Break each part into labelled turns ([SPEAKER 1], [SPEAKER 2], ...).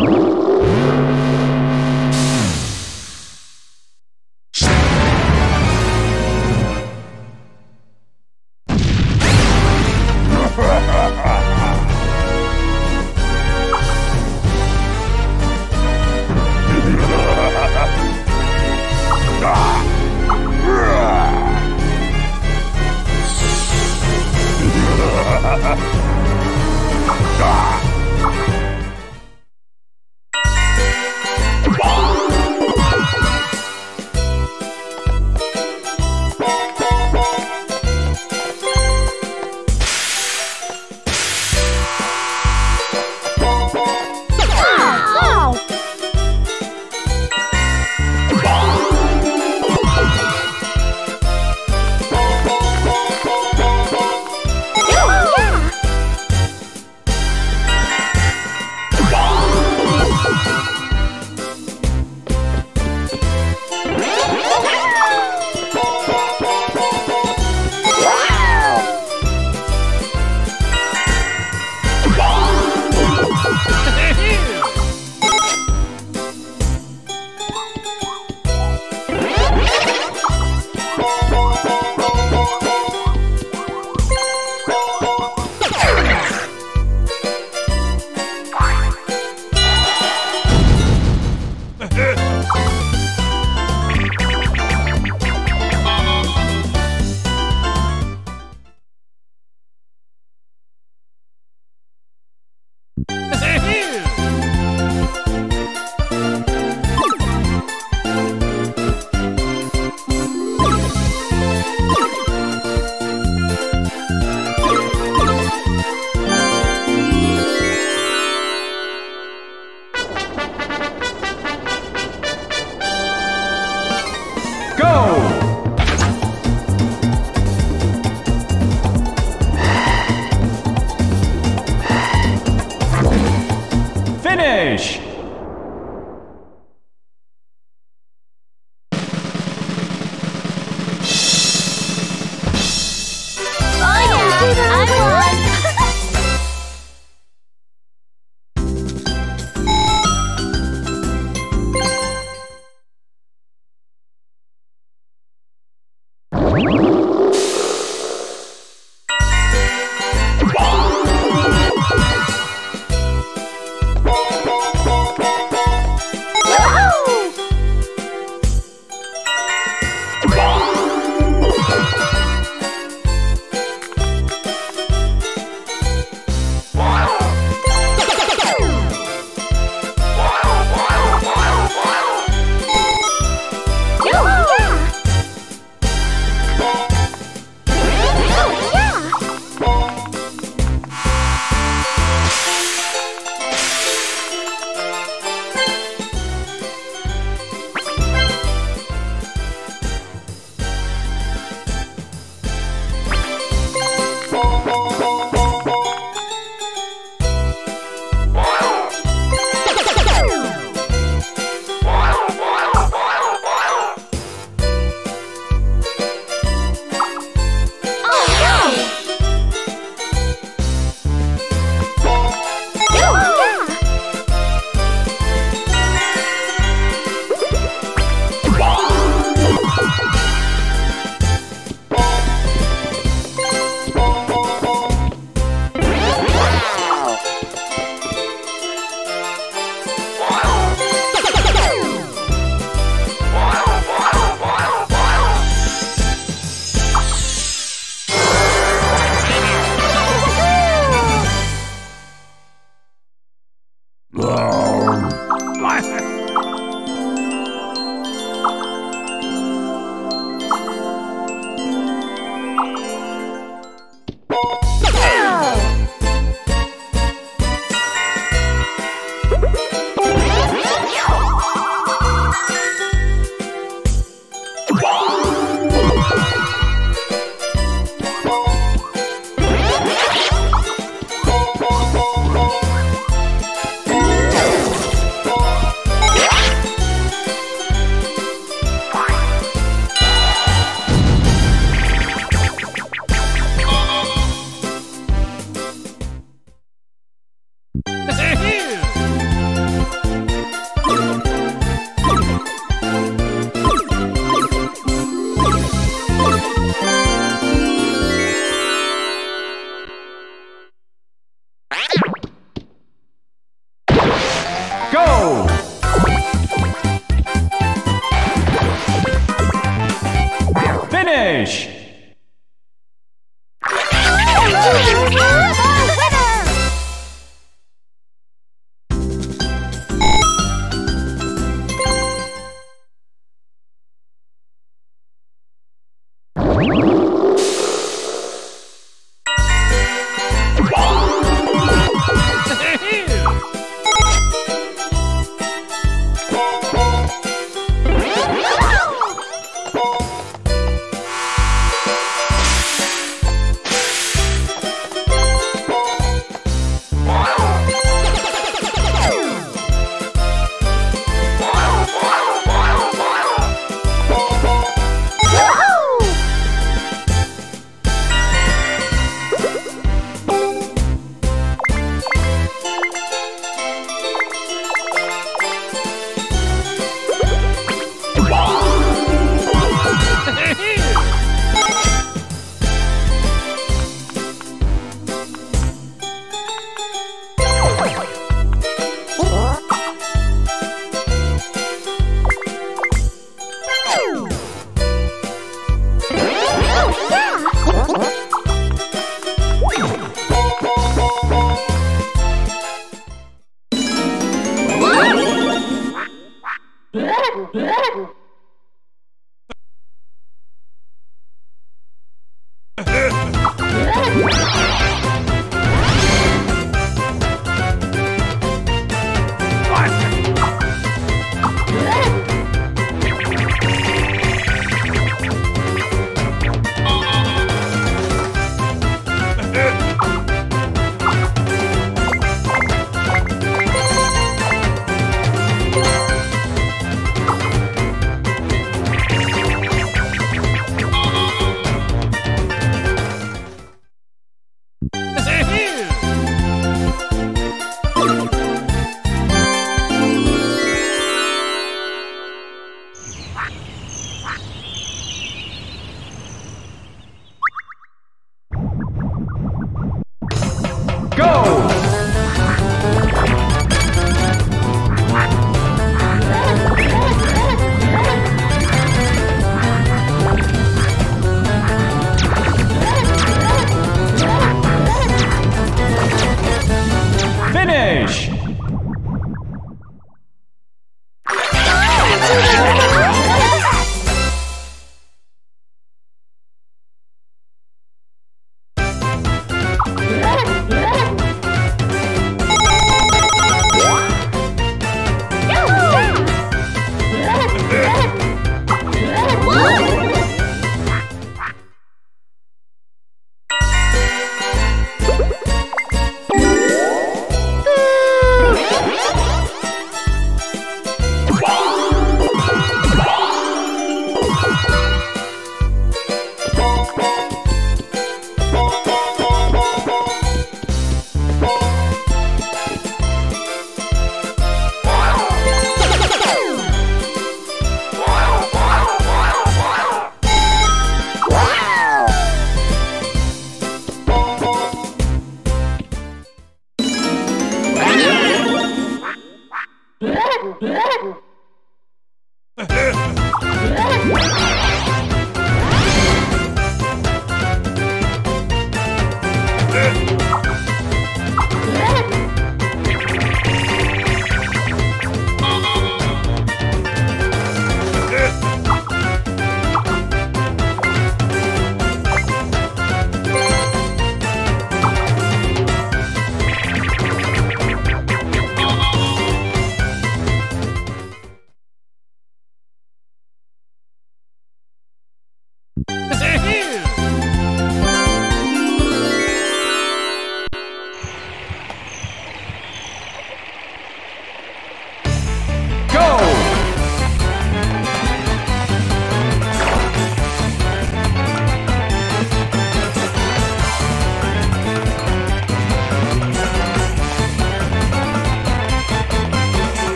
[SPEAKER 1] you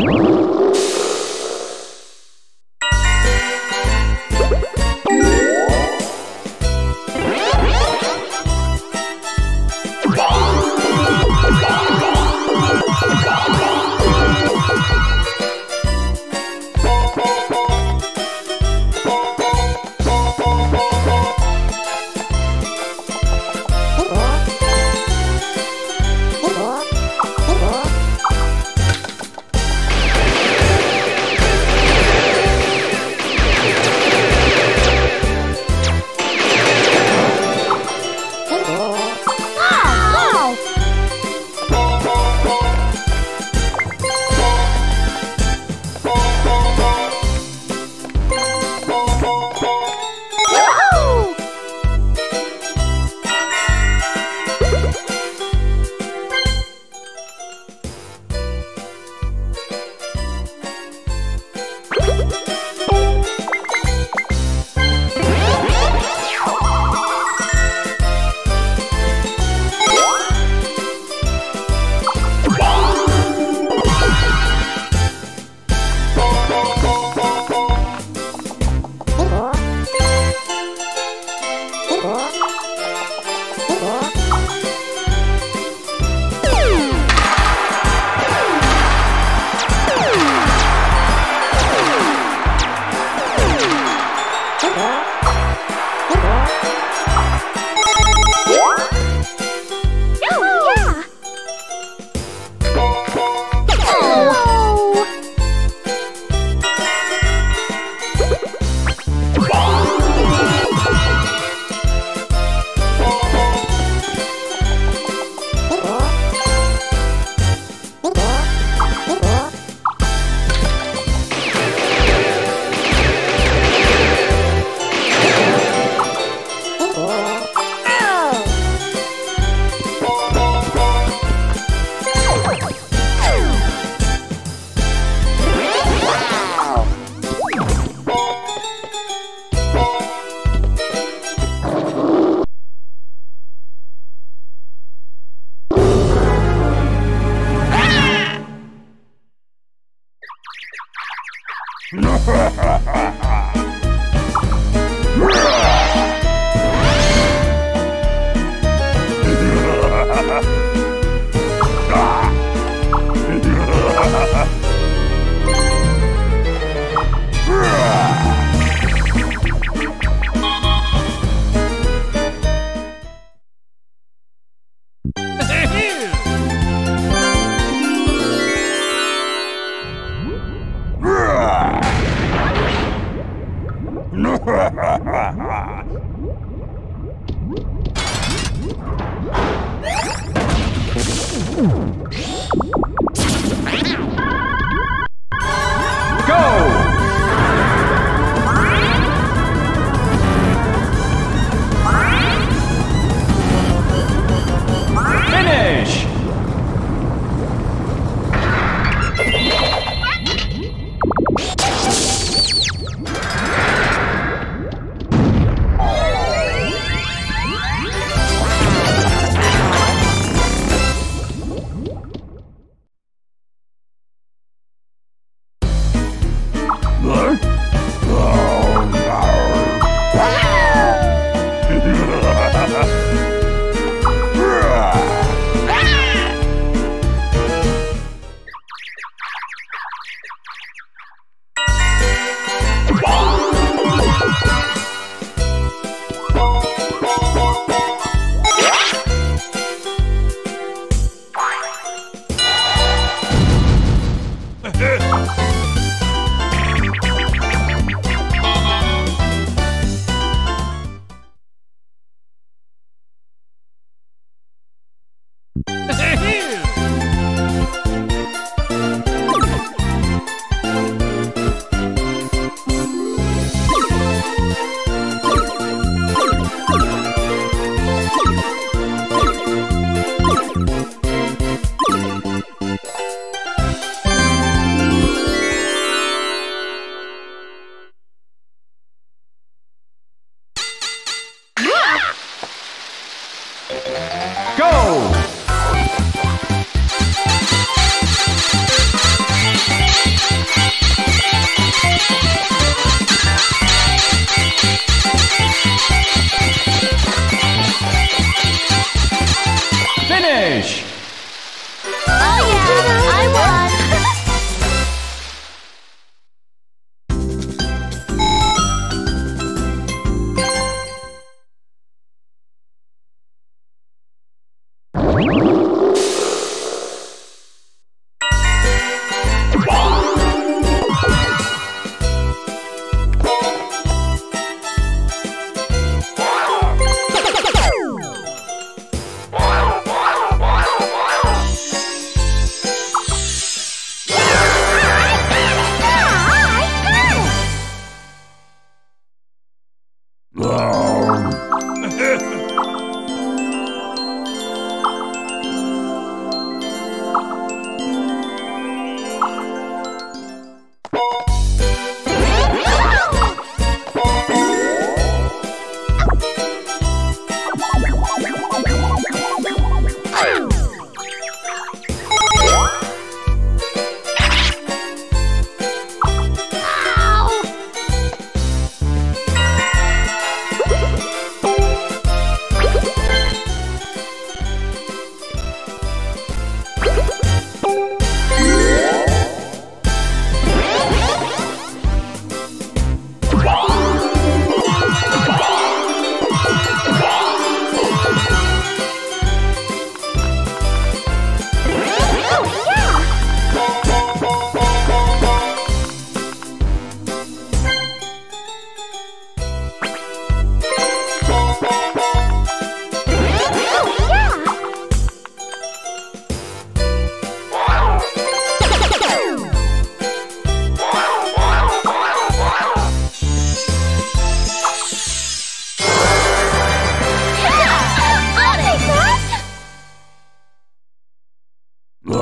[SPEAKER 1] you 哦。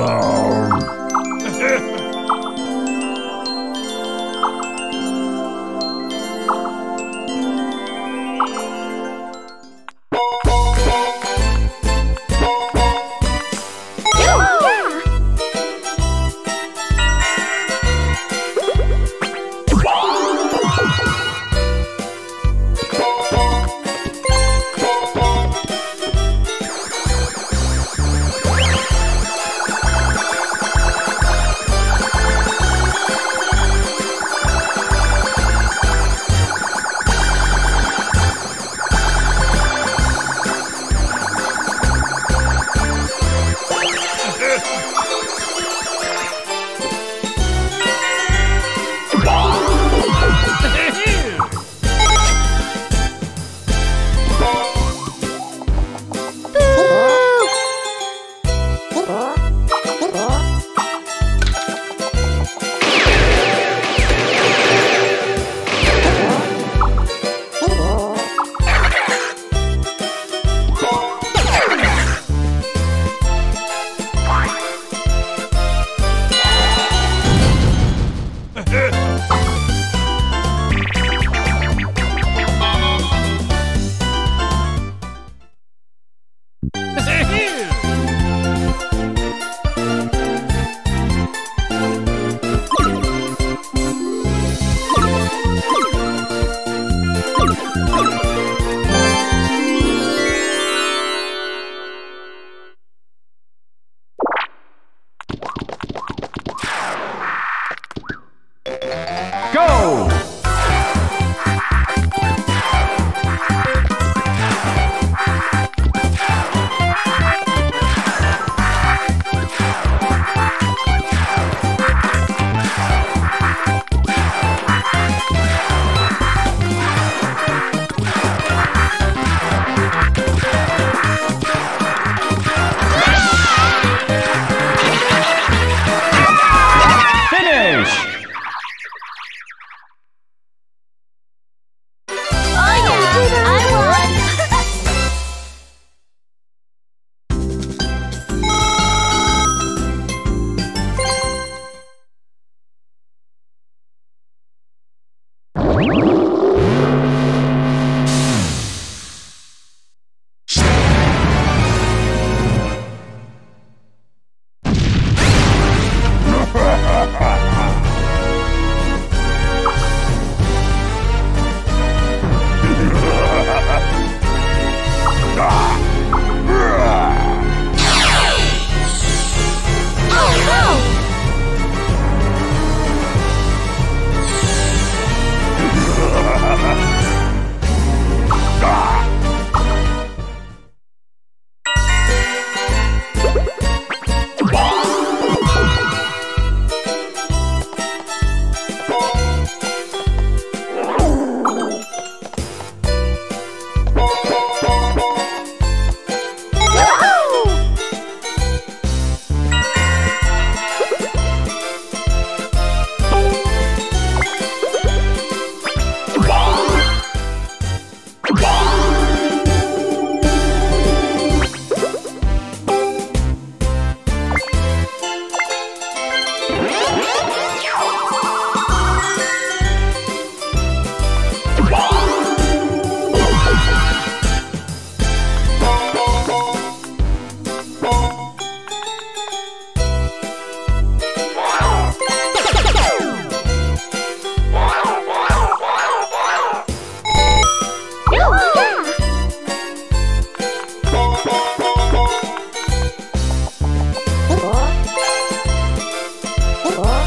[SPEAKER 1] Oh. Oh.